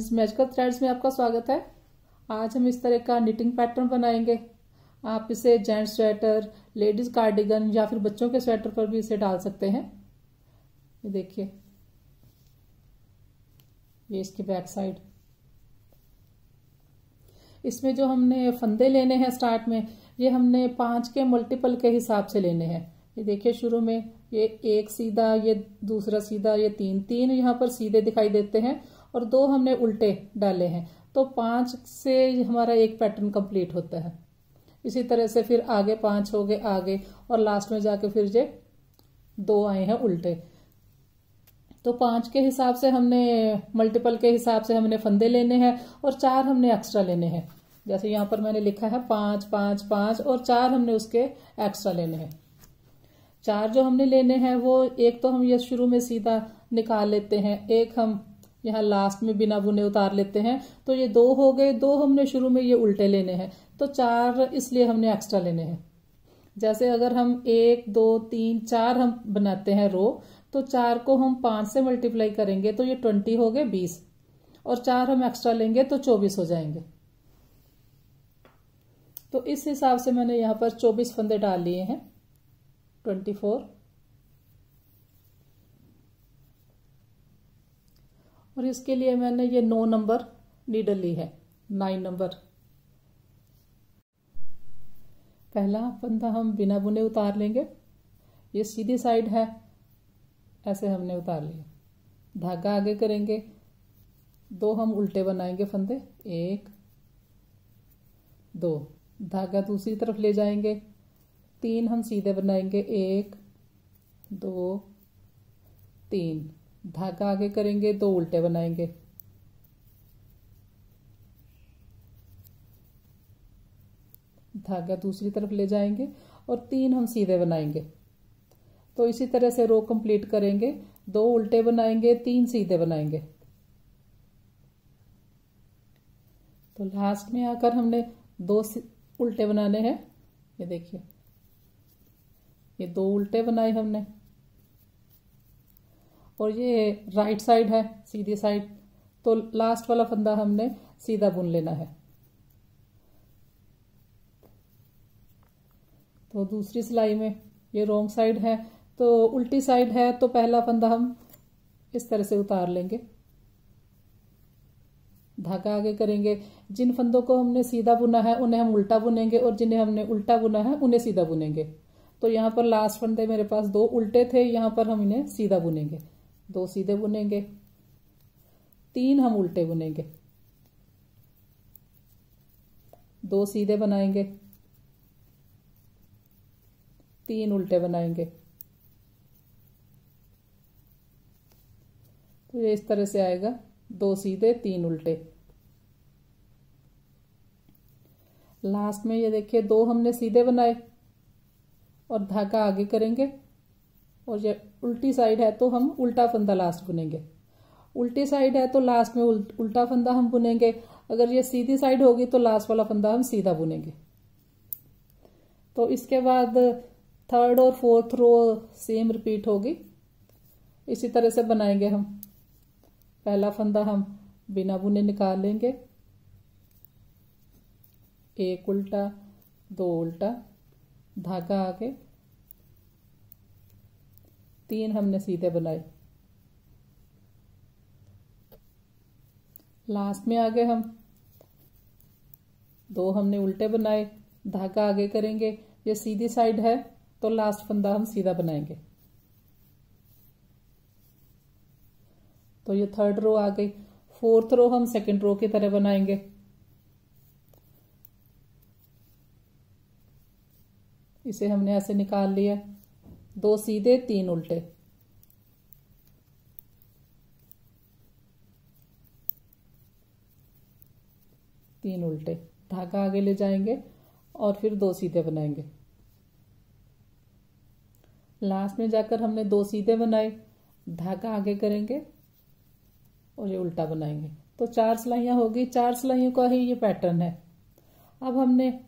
Friends magical threads में आपका स्वागत है। आज हम इस तरह का निटिंग पैटर्न बनाएँगे। आप इसे जेंट्स स्वेटर लेडीज़ कार्डिगन या फिर बच्चों के स्वेटर पर भी इसे डाल सकते हैं। ये देखिए। ये इसकी बैक साइड इसमें जो हमने फंदे लेने हैं स्टार्ट में, ये हमने पाँच के मल्टीपल के हिसाब से लेने हैं। ये देखिए शुरू में, ये एक सीधा, ये दूसरा सीधा, ये तीन तीन यहाँ पर सीधे दिखाई देते हैं। और दो हमने उल्टे डाले हैं। तो पाँच से हमारा एक पैटर्न कंप्लीट होता है। इसी तरह से फिर आगे पाँच हो गए आगे और लास्ट में जाके फिर ये दो आए हैं उल्टे। तो पाँच के हिसाब से हमने मल्टीपल के हिसाब से हमने फंदे लेने हैं और चार हमने एक्स्ट्रा लेने हैं। जैसे यहाँ पर मैंने लिखा है पाँच पाँच पाँच और चार हमने उसके एक्स्ट्रा लेने हैं। चार जो हमने लेने हैं वो एक तो हम ये शुरू में सीधा निकाल लेते हैं, एक हम यहाँ लास्ट में बिना बुने उतार लेते हैं। तो ये दो हो गए, दो हमने शुरू में ये उल्टे लेने हैं। तो चार इसलिए हमने एक्स्ट्रा लेने हैं। जैसे अगर हम एक, दो, तीन, चार हम बनाते हैं रो तो चार को हम पाँच से मल्टीप्लाई करेंगे तो ये ट्वेंटी हो गए बीस। और चार हम एक्स्ट्रा लेंगे तो चौबीस हो जाएँगे। तो इस हिसाब से मैंने यहाँ पर चौबीस फंदे डाल लिए हैं। ट्वेंटी फोर और इसके लिए मैंने ये नौ नंबर नीडल ली है। नाइन नंबर पहला फंदा हम बिना बुने उतार लेंगे। ये सीधी साइड है। ऐसे हमने उतार लिया। धागा आगे करेंगे। दो हम उल्टे बनाएँगे फंदे। एक, दो। धागा दूसरी तरफ़ ले जाएँगे। तीन हम सीधे बनाएँगे। एक, दो, तीन। धागा आगे करेंगे दो उल्टे बनाएँगे। धागा दूसरी तरफ़ ले जाएँगे और तीन हम सीधे बनाएँगे। तो इसी तरह से रो कंप्लीट करेंगे, दो उल्टे बनाएँगे, तीन सीधे बनाएँगे। तो लास्ट में आकर हमने दो उल्टे बनाने हैं। ये देखिए, ये दो उल्टे बनाए हमने। और ये राइट साइड है, सीधी साइड तो लास्ट वाला फंदा हमने सीधा बुन लेना है। तो दूसरी सिलाई में ये रोंग साइड है। तो उल्टी साइड है तो पहला फंदा हम इस तरह से उतार लेंगे। धागा आगे करेंगे। जिन फंदों को हमने सीधा बुना है, उन्हें हम उल्टा बुनेंगे और जिन्हें हमने उल्टा बुना है, उन्हें सीधा बुनेंगे। तो यहाँ पर लास्ट फंदे मेरे पास दो उल्टे थे, यहाँ पर हम इन्हें सीधा बुनेंगे। दो सीधे बुनेंगे, तीन हम उल्टे बुनेंगे। दो सीधे बनाएँगे, तीन उल्टे बनाएँगे। तो ये इस तरह से आएगा, दो सीधे, तीन उल्टे। लास्ट में ये देखिए, दो हमने सीधे बनाए और धागा आगे करेंगे। और ये उल्टी साइड है तो हम उल्टा फंदा लास्ट बुनेंगे। उल्टी साइड है तो लास्ट में उल्टा फंदा हम बुनेंगे। अगर ये सीधी साइड होगी तो लास्ट वाला फंदा हम सीधा बुनेंगे। तो इसके बाद थर्ड और फोर्थ रो सेम रिपीट होगी। इसी तरह से बनाएँगे हम। पहला फंदा हम बिना बुने निकाल लेंगे। एक उल्टा, दो उल्टा, धागा आगे। तीन हमने सीधे बनाए लास्ट में आगे हम, दो हमने उल्टे बनाए, धागा आगे करेंगे, ये सीधी साइड है तो लास्ट फंदा हम सीधा बनाएँगे। तो ये थर्ड रो आ गई। फोर्थ रो हम सेकंड रो की तरह बनाएँगे। इसे हमने ऐसे निकाल लिया। दो सीधे, तीन उल्टे। तीन उल्टे। धागा आगे ले जाएँगे और फिर दो सीधे बनाएँगे। लास्ट में जाकर हमने दो सीधे बनाए। धागा आगे करेंगे और ये उल्टा बनाएँगे। तो चार सिलाइयाँ होगी। चार सिलाइयों का ही ये पैटर्न है। अब हमने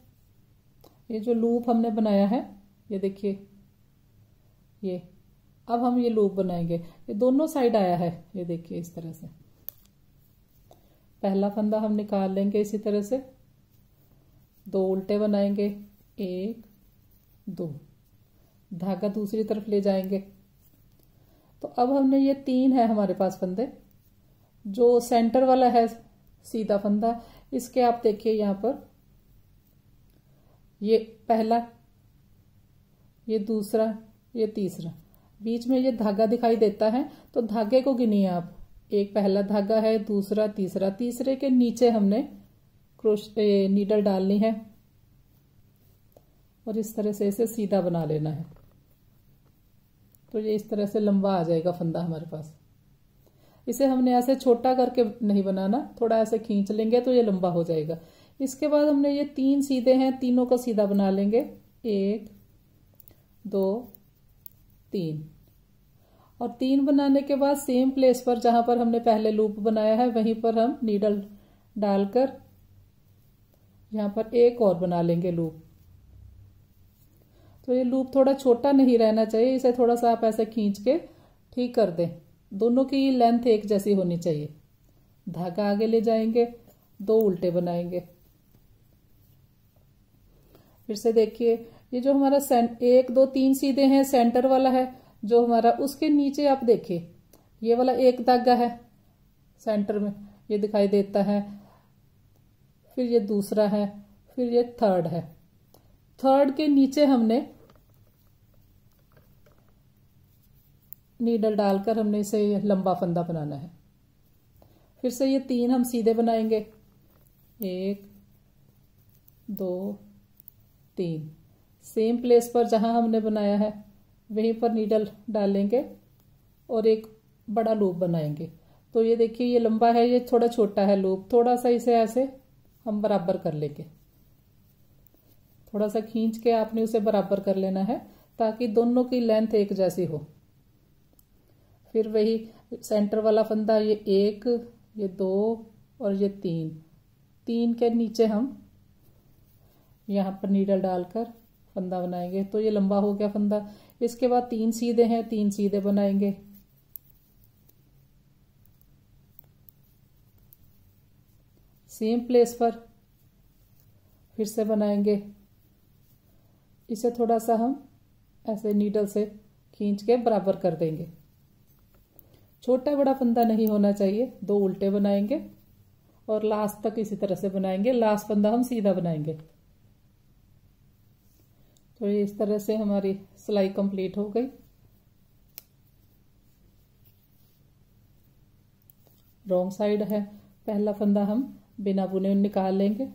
ये जो लूप हमने बनाया है, ये देखिए। ये। अब हम ये लूप बनाएँगे। ये दोनों साइड आया है। ये देखिए इस तरह से। पहला फंदा हम निकाल लेंगे इसी तरह से। दो उल्टे बनाएँगे। एक, दो। धागा दूसरी तरफ़ ले जाएँगे। तो अब हमने ये तीन है हमारे पास फंदे। जो सेंटर वाला है, सीधा फंदा। इसके आप देखिए यहाँ पर। ये पहला, ये दूसरा ये तीसरा। बीच में ये धागा दिखाई देता है तो धागे को गिनिए आप। एक पहला धागा है, दूसरा, तीसरा। तीसरे के नीचे हमने क्रोश नीडल डालनी है। और इस तरह से इसे सीधा बना लेना है। तो ये इस तरह से लंबा आ जाएगा फंदा हमारे पास। इसे हमने ऐसे छोटा करके नहीं बनाना, थोड़ा ऐसे खींच लेंगे तो ये लंबा हो जाएगा। इसके बाद हमने ये तीन सीधे हैं, तीनों को सीधा बना लेंगे। एक, दो तीन। और तीन बनाने के बाद सेम प्लेस पर जहाँ पर हमने पहले लूप बनाया है, वहीं पर हम नीडल डालकर यहाँ पर एक और बना लेंगे लूप तो ये लूप थोड़ा छोटा नहीं रहना चाहिए, इसे थोड़ा सा आप ऐसे खींच के ठीक कर दें। दोनों की लेंथ एक जैसी होनी चाहिए। धागा आगे ले जाएँगे, दो उल्टे बनाएँगे। फिर से देखिए ये जो हमारा एक, दो, तीन सीधे हैं सेंटर वाला है, जो हमारा उसके नीचे आप देखिए, ये वाला एक धागा है सेंटर में, ये दिखाई देता है। फिर ये दूसरा है, फिर ये थर्ड है। थर्ड के नीचे हमने नीडल डालकर हमने इसे लंबा फंदा बनाना है। फिर से ये तीन हम सीधे बनाएँगे। एक, दो, तीन। सेम प्लेस पर जहाँ हमने बनाया है, वहीं पर नीडल डालेंगे और एक बड़ा लूप बनाएँगे। तो ये देखिए, ये लंबा है, ये थोड़ा छोटा है लूप थोड़ा सा इसे ऐसे हम बराबर कर लेंगे। थोड़ा सा खींच के आपने उसे बराबर कर लेना है, ताकि दोनों की लेंथ एक जैसी हो। फिर वही सेंटर वाला फंदा, ये एक, ये दो और ये तीन। तीन के नीचे हम यहाँ पर नीडल डालकर फंदा बनाएँगे। तो ये लंबा हो गया फंदा। इसके बाद तीन सीधे हैं, तीन सीधे बनाएँगे। सेम प्लेस पर फिर से बनाएँगे। इसे थोड़ा सा हम ऐसे नीडल से खींच के बराबर कर देंगे। छोटा बड़ा फंदा नहीं होना चाहिए। दो उल्टे बनाएँगे और लास्ट तक इसी तरह से बनाएँगे। लास्ट फंदा हम सीधा बनाएँगे। तो इस तरह से हमारी सिलाई कंप्लीट हो गई। रॉन्ग साइड है। पहला फंदा हम बिना बुने निकाल लेंगे।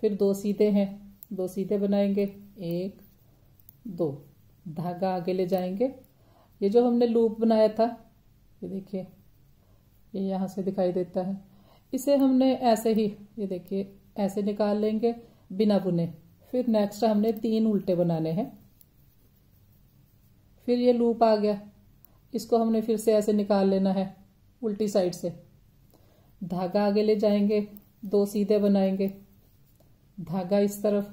फिर दो सीधे हैं। दो सीधे बनाएँगे। एक, दो। धागा आगे ले जाएँगे। ये जो हमने लूप बनाया था, ये देखिए, ये यहाँ से दिखाई देता है। इसे हमने ऐसे ही, ये देखिए, ऐसे निकाल लेंगे बिना बुने। फिर नेक्स्ट हमने तीन उल्टे बनाने हैं। फिर ये लूप आ गया। इसको हमने फिर से ऐसे निकाल लेना है, उल्टी साइड से। धागा आगे ले जाएँगे, दो सीधे बनाएँगे। धागा इस तरफ़।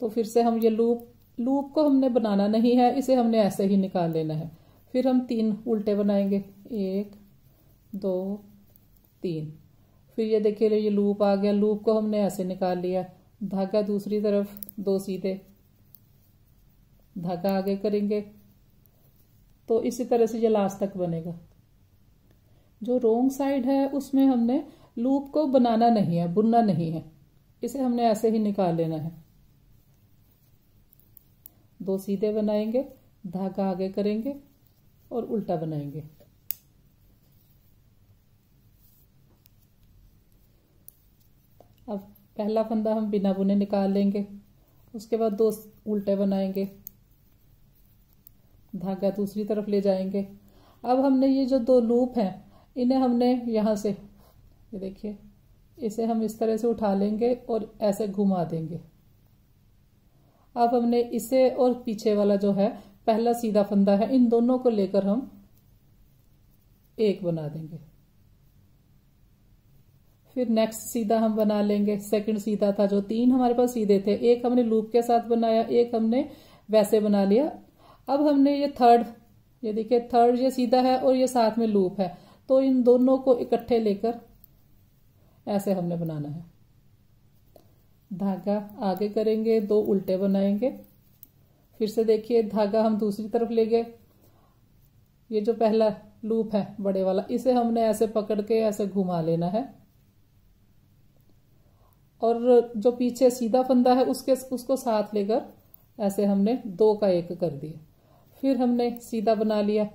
तो फिर से हम ये लूप लूप को हमने बनाना नहीं है, इसे हमने ऐसे ही निकाल लेना है। फिर हम तीन उल्टे बनाएँगे। एक, दो, तीन। फिर ये देखिए, ये लूप आ गया। लूप को हमने ऐसे निकाल लिया। धागा दूसरी तरफ़, दो सीधे। धागा आगे करेंगे तो इसी तरह से ये लास्ट तक बनेगा। जो रोंग साइड है, उसमें हमने लूप को बनाना नहीं है, बुनना नहीं है। इसे हमने ऐसे ही निकाल लेना है। दो सीधे बनाएँगे, धागा आगे करेंगे और उल्टा बनाएँगे। अब पहला फंदा हम बिना बुने निकाल लेंगे, उसके बाद दो उल्टे बनाएँगे, धागा दूसरी तरफ़ ले जाएँगे। अब हमने ये जो दो लूप हैं, इन्हें हमने यहाँ से, ये देखिए, इसे हम इस तरह से उठा लेंगे और ऐसे घुमा देंगे। अब हमने इसे और पीछे वाला जो है, पहला सीधा फंदा है, इन दोनों को लेकर हम एक बना देंगे। फिर नेक्स्ट सीधा हम बना लेंगे। सेकंड सीधा था जो तीन हमारे पास सीधे थे। एक हमने लूप के साथ बनाया, एक हमने वैसे बना लिया। अब हमने ये थर्ड ये देखिए थर्ड ये सीधा है और ये साथ में लूप है। तो इन दोनों को इकट्ठे लेकर ऐसे हमने बनाना है। धागा आगे करेंगे, दो उल्टे बनाएँगे। फिर से देखिए, धागा हम दूसरी तरफ़ ले गए। ये जो पहला लूप है, बड़े वाला, इसे हमने ऐसे पकड़ के ऐसे घुमा लेना है। और जो पीछे सीधा फंदा है, उसके, उसको साथ लेकर ऐसे हमने दो का एक कर दिया। फिर हमने सीधा बना लिया।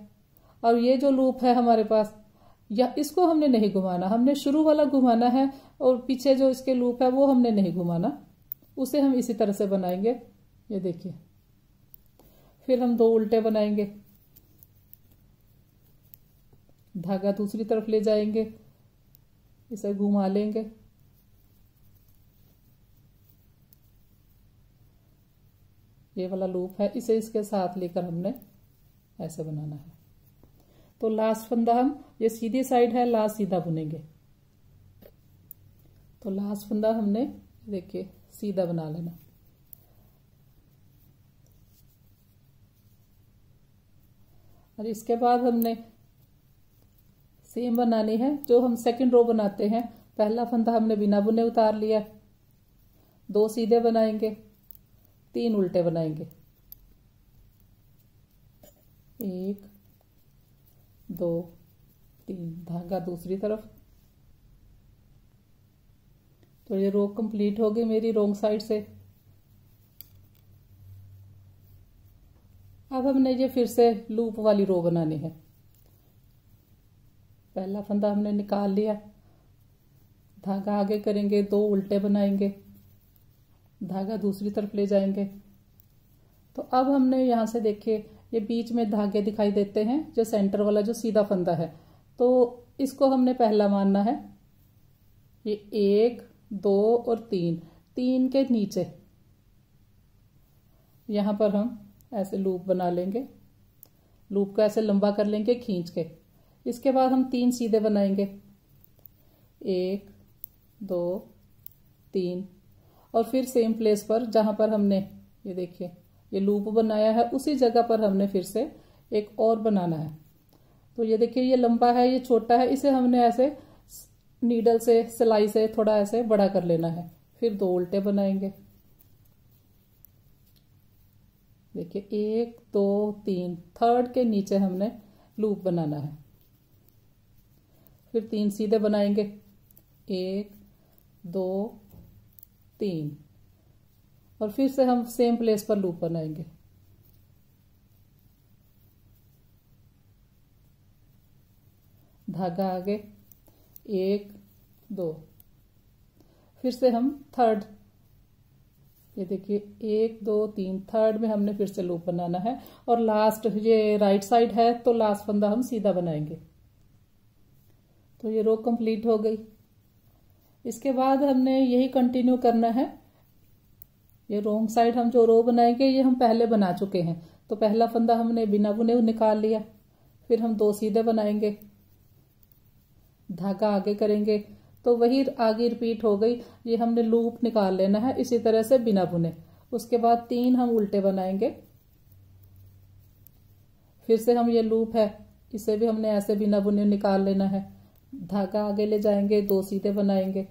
और ये जो लूप है हमारे पास, या इसको हमने नहीं घुमाना, हमने शुरू वाला घुमाना है और पीछे जो इसके लूप है, वो हमने नहीं घुमाना। उसे हम इसी तरह से बनाएँगे। ये देखिए। फिर हम दो उल्टे बनाएँगे। धागा दूसरी तरफ़ ले जाएँगे। इसे घुमा लेंगे। ये वाला लूप है, इसे इसके साथ लेकर हमने ऐसे बनाना है। तो लास्ट फंदा हम, ये सीधी साइड है लास्ट सीधा बुनेंगे। तो लास्ट फंदा हमने, देखिए, सीधा बना लेना। और इसके बाद हमने सेम बनानी है, जो हम सेकंड रो बनाते हैं, पहला फंदा हमने बिना बुने उतार लिया। दो सीधे बनाएँगे। तीन उल्टे बनाएँगे। एक, दो, तीन, धागा दूसरी तरफ़। तो ये रो कंप्लीट हो गई मेरी रोंग साइड से। अब हमने ये फिर से लूप वाली रो बनानी है। पहला फंदा हमने निकाल लिया। धागा आगे करेंगे, दो उल्टे बनाएँगे। धागा दूसरी तरफ़ ले जाएँगे। तो अब हमने यहाँ से देखिए, ये बीच में धागे दिखाई देते हैं, जो सेंटर वाला, जो सीधा फंदा है। तो इसको हमने पहला मानना है। ये एक, दो और तीन। तीन के नीचे। यहाँ पर हम ऐसे लूप बना लेंगे। लूप को ऐसे लंबा कर लेंगे खींच के। इसके बाद हम तीन सीधे बनाएँगे। एक, दो, तीन। और फिर सेम प्लेस पर जहाँ पर हमने, ये देखिए, ये लूप बनाया है, उसी जगह पर हमने फिर से एक और बनाना है। तो ये देखिए, ये लंबा है, ये छोटा है, इसे हमने ऐसे नीडल से, सिलाई से थोड़ा ऐसे बड़ा कर लेना है। फिर दो उल्टे बनाएँगे। देखिए, एक, दो, तीन थर्ड के नीचे हमने लूप बनाना है। फिर तीन सीधे बनाएँगे। एक, दो तीन। और फिर से हम सेम प्लेस पर लूप बनाएँगे। धागा आगे। एक, दो। फिर से हम थर्ड ये देखिए, एक, दो, तीन। थर्ड में हमने फिर से लूप बनाना है। और लास्ट ये राइट साइड है तो लास्ट फंदा हम सीधा बनाएँगे। तो ये रो कंप्लीट हो गई। इसके बाद हमने यही कंटिन्यू करना है। ये रोंग साइड हम जो रो बनाएँगे, ये हम पहले बना चुके हैं। तो पहला फंदा हमने बिना बुने निकाल लिया। फिर हम दो सीधे बनाएँगे। धागा आगे करेंगे। तो वही आगे रिपीट हो गई। ये हमने लूप निकाल लेना है इसी तरह से बिना बुने। उसके बाद तीन हम उल्टे बनाएँगे। फिर से हम ये लूप है। इसे भी हमने ऐसे बिना बुने निकाल लेना है। धागा आगे ले जाएँगे, दो सीधे बनाएँगे।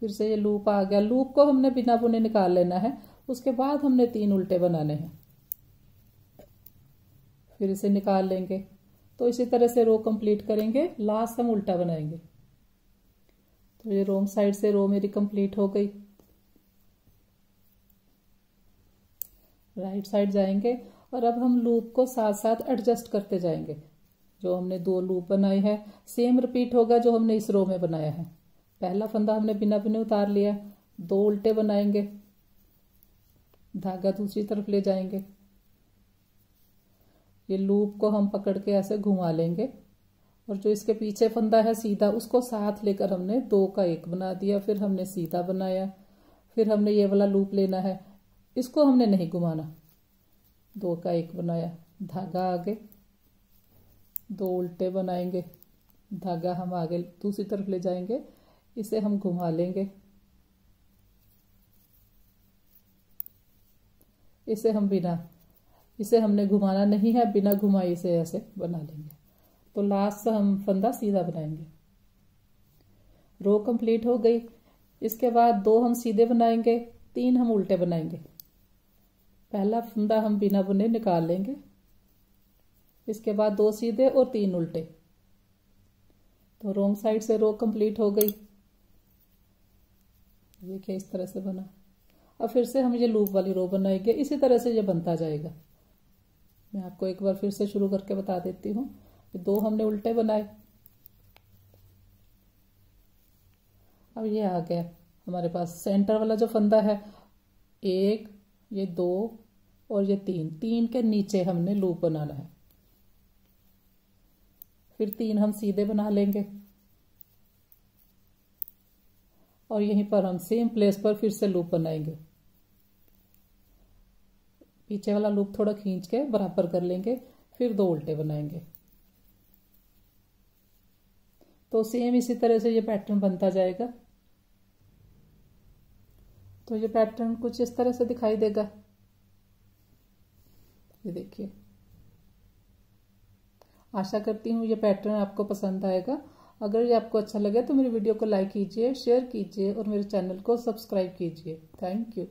फिर से ये लूप आ गया। लूप को हमने बिना बुने निकाल लेना है। उसके बाद हमने तीन उल्टे बनाने हैं। फिर इसे निकाल लेंगे। तो इसी तरह से रो कंप्लीट करेंगे। लास्ट हम उल्टा बनाएँगे। तो ये रोंग साइड से रो मेरी कंप्लीट हो गई। राइट साइड जाएँगे। और अब हम लूप को साथ साथ एडजस्ट करते जाएँगे। जो हमने दो लूप बनाए हैं सेम रिपीट होगा जो हमने इस रो में बनाया है। पहला फंदा हमने बिना बिना उतार लिया, दो उल्टे बनाएँगे, धागा दूसरी तरफ़ ले जाएँगे। ये लूप को हम पकड़ के ऐसे घुमा लेंगे और जो इसके पीछे फंदा है सीधा उसको साथ लेकर हमने दो का एक बना दिया, फिर हमने सीधा बनाया, फिर हमने ये वाला लूप लेना है। इसको हमने नहीं घुमाना। दो का एक बनाया, धागा आगे। दो उल्टे बनाएँगे। धागा हम आगे दूसरी तरफ़ ले जाएँगे। इसे हम घुमा लेंगे। इसे हम बिना, इसे हमने घुमाना नहीं है, बिना घुमाए इसे ऐसे बना लेंगे। तो लास्ट से हम फंदा सीधा बनाएँगे। रो कंप्लीट हो गई। इसके बाद दो हम सीधे बनाएँगे, तीन हम उल्टे बनाएँगे। पहला फंदा हम बिना बुने निकाल लेंगे। इसके बाद दो सीधे और तीन उल्टे। तो रोंग साइड से रो कंप्लीट हो गई। देखिए इस तरह से बना। अब फिर से हम ये लूप वाली रो बनाएँगे। इसी तरह से ये बनता जाएगा। मैं आपको एक बार फिर से शुरू करके बता देती हूँ दो हमने उल्टे बनाए। अब ये आ गया। हमारे पास सेंटर वाला जो फंदा है, एक, ये दो और ये तीन। तीन के नीचे हमने लूप बनाना है। फिर तीन हम सीधे बना लेंगे। और यहीं पर हम सेम प्लेस पर फिर से लूप बनाएँगे। पीछे वाला लूप थोड़ा खींच के बराबर कर लेंगे, फिर दो उल्टे बनाएँगे। तो सेम इसी तरह से ये पैटर्न बनता जाएगा। तो ये पैटर्न कुछ इस तरह से दिखाई देगा। ये देखिए। आशा करती हूँ ये पैटर्न आपको पसंद आएगा। अगर ये आपको अच्छा लगे तो मेरी वीडियो को लाइक कीजिए शेयर कीजिए और मेरे चैनल को सब्सक्राइब कीजिए। Thank you